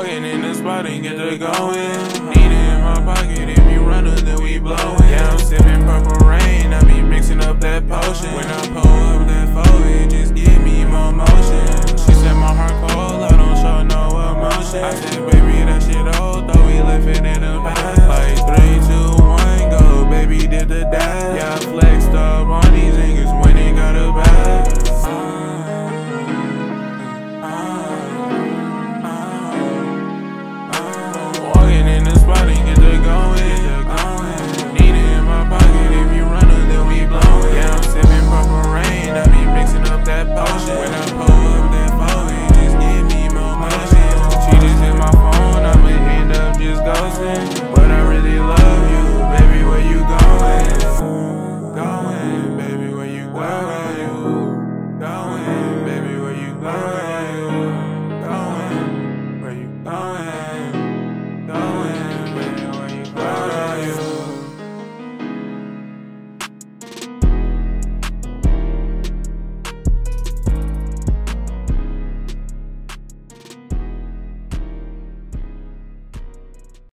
Walking in the spot and get to going. Need it.